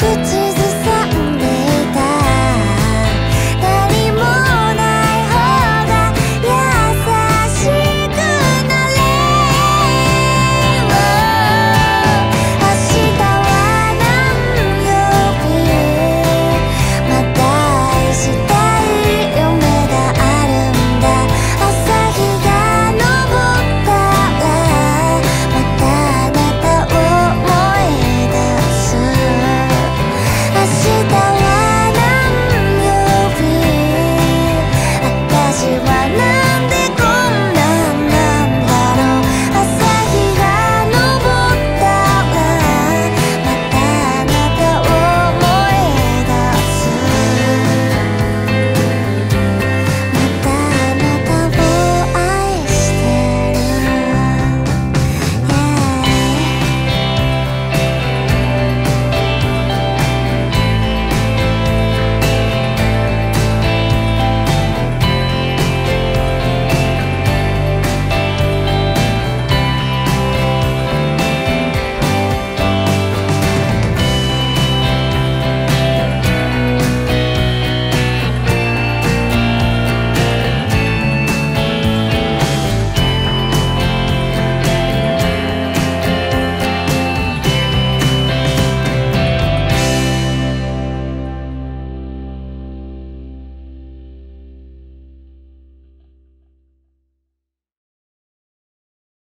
靴